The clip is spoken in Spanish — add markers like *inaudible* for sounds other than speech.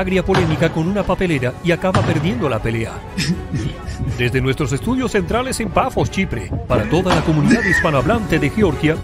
agria polémica con una papelera y acaba perdiendo la pelea. *laughs* Desde nuestros estudios centrales en Pafos, Chipre, para toda la comunidad hispanohablante de Georgia,